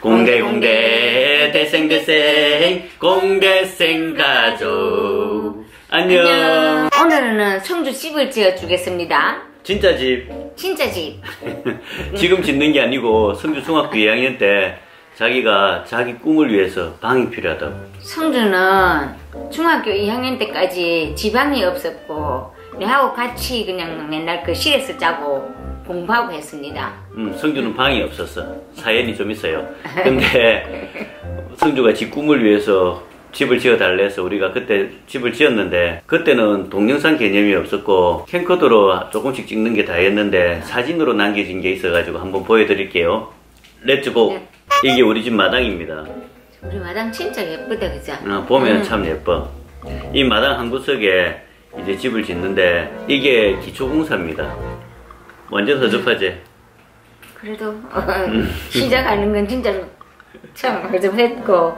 공대 공대 대생 대생 공대생 가족 안녕. 안녕. 오늘은 성주 집을 지어 주겠습니다. 진짜 집 진짜 집. 지금 짓는 게 아니고 성주 중학교 2학년 때 자기가 자기 꿈을 위해서 방이 필요하다고. 성주는 중학교 2학년 때까지 지방이 없었고 내하고 같이 그냥 맨날 그 실에서 짜고 공부하고 했습니다. 음, 성주는 방이 없었어. 사연이 좀 있어요. 근데 성주가 지 꿈을 위해서 집을 지어 달래서 우리가 그때 집을 지었는데 그때는 동영상 개념이 없었고 캠코더로 조금씩 찍는 게 다였는데 사진으로 남겨진 게 있어가지고 한번 보여드릴게요. Let's go. 네. 이게 우리 집 마당입니다. 우리 마당 진짜 예쁘다 그죠? 어, 보면 음. 참 예뻐. 이 마당 한 구석에 이제 집을 짓는데 이게 기초공사입니다. 완전 허접하지? 그래도 시작하는 건 진짜로 참 허접했고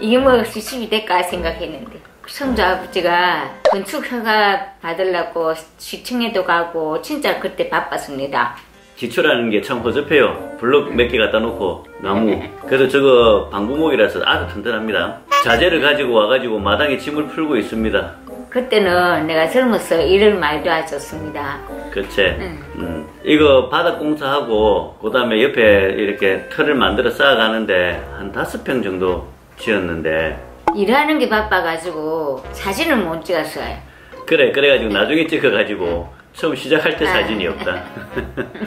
이게 뭐 시집이 될까 생각했는데 성주 아버지가 건축 허가 받으려고 시청에도 가고 진짜 그때 바빴습니다. 기초라는 게 참 허접해요. 블럭 몇개 갖다 놓고 나무. 그래서 저거 방부목이라서 아주 튼튼합니다. 자재를 가지고 와가지고 마당에 짐을 풀고 있습니다. 그때는 내가 젊어서 일을 많이 도와줬습니다. 그치? 응. 음. 이거 바닥 공사하고 그 다음에 옆에 이렇게 틀을 만들어 쌓아가는데 한 다섯 평 정도 지었는데 일하는 게 바빠가지고 사진을 못 찍었어요. 그래 그래가지고 나중에 찍어가지고 처음 시작할 때 사진이 없다.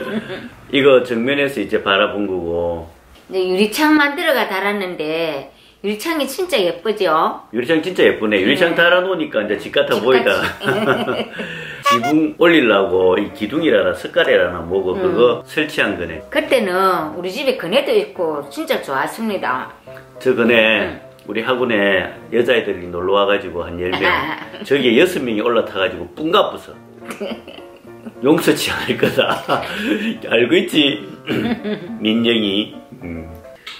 이거 정면에서 이제 바라본 거고 유리창 만들어가 달았는데 유리창이 진짜 예쁘죠? 유리창 진짜 예쁘네. 유리창 네. 달아놓으니까 이제 집 같아 집 보이다. 지붕 올리려고 이 기둥이라나 석가래라나 뭐고 음. 그거 설치한 거네. 그때는 우리 집에 그네도 있고 진짜 좋았습니다. 저 전에 음. 우리 학원에 여자애들이 놀러 와가지고 한 10명 저기에 6명이 올라타가지고 뿡가 부서 용서치 않을 거다 알고 있지 민영이 음.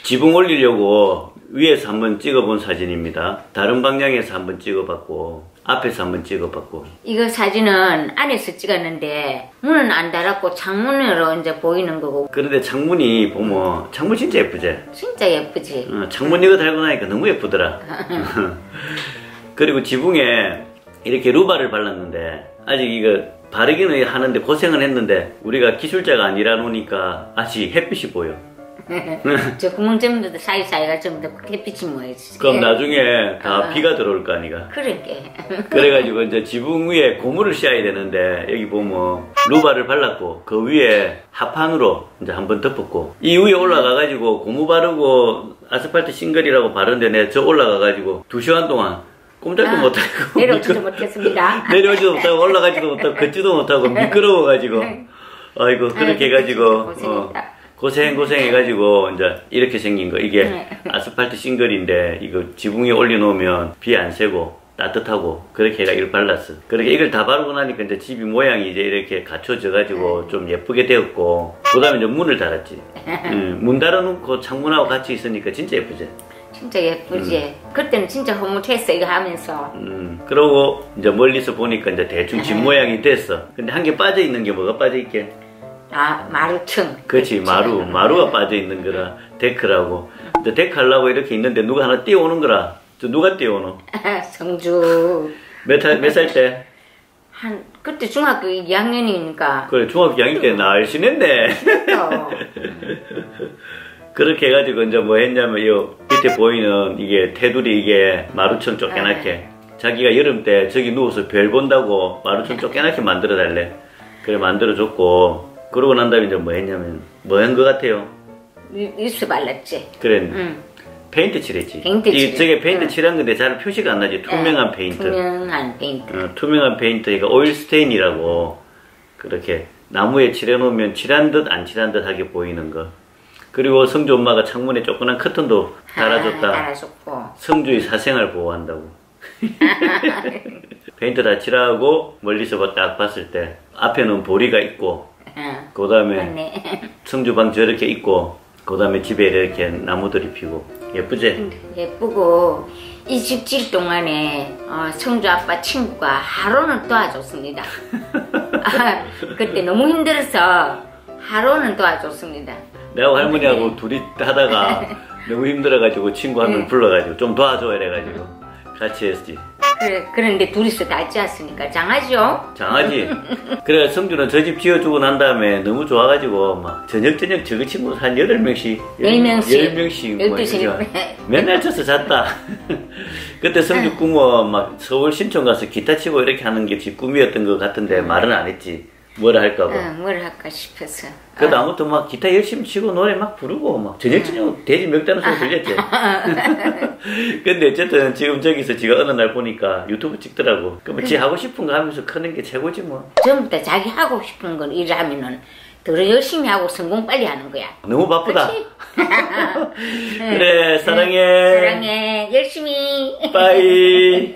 지붕 올리려고 위에서 한번 찍어본 사진입니다 다른 방향에서 한번 찍어봤고 앞에서 한번 찍어봤고 이거 사진은 안에서 찍었는데 문은 안 달았고 창문으로 이제 보이는 거고 그런데 창문이 보면 창문 진짜 예쁘지 진짜 예쁘지. 어, 창문 이거 달고 나니까 너무 예쁘더라. 그리고 지붕에 이렇게 루바를 발랐는데 아직 이거 바르기는 하는데 고생을 했는데 우리가 기술자가 아니라 놓으니까 아직 햇빛이 보여. 저 구멍 전부 다 사이사이가 전부 다 햇빛이 모여있어. 그럼 나중에 다 아. 비가 들어올 거 아니가. 그러게. 그래가지고 이제 지붕 위에 고무를 씌워야 되는데 여기 보면 루바를 발랐고 그 위에 합판으로 이제 한번 덮었고 이 위에 올라가가지고 고무 바르고 아스팔트 싱글이라고 바르는데 내가 저 올라가가지고 두 시간 동안 꼼짝도 아, 못하고 내려오지도 미끄러- 못했습니다. 내려오지도 못하고 올라가지도 못하고 걷지도 못하고 미끄러워가지고 아이고 그렇게 해가지고 어, 고생했다. 고생 고생 해가지고 이제 이렇게 생긴 거 이게 네. 아스팔트 싱글인데 이거 지붕 위에 올려놓으면 비안 새고 따뜻하고 그렇게 해가 이걸 발랐어 그렇게 이걸 다 바르고 나니까 이제 집이 모양이 이제 이렇게 갖춰져 가지고 좀 예쁘게 되었고 그 다음에 이제 문을 달았지 음, 문 달아놓고 창문하고 같이 있으니까 진짜 예쁘지 진짜 예쁘지. 그때는 진짜 허무했어 이거 하면서. 음, 그러고 이제 멀리서 보니까 이제 대충 집 모양이 됐어. 근데 한 개 빠져 있는 게 뭐가 빠져 있게? 아 마루층. 그렇지, 마루. 마루가 빠져 있는 거라 데크라고. 이제 데크 하려고 이렇게 있는데 누가 하나 뛰어오는 거라. 저 누가 뛰어오노? 성주. 몇, 살- 몇살 때? 한 그때 중학교 2학년이니까. 그래, 중학교 2학년 때 날씬했네. 그렇게 해가지고 이제 뭐 했냐면 요 밑에 보이는 이게 테두리 이게 마루처럼 쫓겨나게 자기가 여름 때 저기 누워서 별 본다고 마루처럼 쫓겨나게 만들어 달래 그래 만들어 줬고 그러고 난 다음에 이제 뭐 했냐면 뭐한거 같아요 입술 발랐지. 그래 응. 페인트 칠했지 페인트 이 칠. 저게 페인트 응. 칠한 건데 잘 표시가 안 나지 투명한 페인트 투명한 페인트. 어, 투명한 페인트 그러니까 오일 스테인이라고 그렇게 나무에 칠해놓으면 칠한 듯 안 칠한 듯 하게 보이는 거 그리고 성주 엄마가 창문에 조그만 커튼도 달아줬다 아, 달아줬고. 성주의 사생활 보호한다고 페인트 다 칠하고 멀리서 딱 봤을 때 앞에는 보리가 있고 응. 그 다음에 맞네. 성주 방 저렇게 있고 그 다음에 집에 이렇게 나무들이 피고 예쁘지? 예쁘고 이집질 동안에 어, 성주 아빠 친구가 하루는 도와줬습니다. 아, 그때 너무 힘들어서 하루는 도와줬습니다. 내하고 할머니하고 둘이 하다가 너무 힘들어가지고 친구 한명 응. 불러가지고 좀 도와줘 이래가지고 같이 했지. 그래, 그런데 둘이서 다 있지 않습니까? 장하죠? 장하지. 그래 성주는 저 집 지어주고 난 다음에 너무 좋아가지고 막 저녁 저녁 저그 친구 한 여덟 명씩 열 명씩. 열 명씩 뭐 열두 시니까. 이러죠. 맨날 쳐서 잤다. 그때 성주 꿈은 막 서울 신촌 가서 기타 치고 이렇게 하는 게 집 꿈이었던 것 같은데 말은 안 했지. 뭐라 할까봐. 응, 뭘 할까 싶어서. 그래도 아무튼 막 기타 열심히 치고 노래 막 부르고 막 저녁 저녁 돼지 멱다는 소리 들렸지. 근데 어쨌든 지금 저기서 지가 어느 날 보니까 유튜브 찍더라고. 그러면 지 하고 싶은 거 하면서 크는 게 최고지 뭐. 전부 다 자기 하고 싶은 걸 일하면은 더 열심히 하고 성공 빨리 하는 거야. 너무 바쁘다. 그래 사랑해. 사랑해. 열심히. 빠이.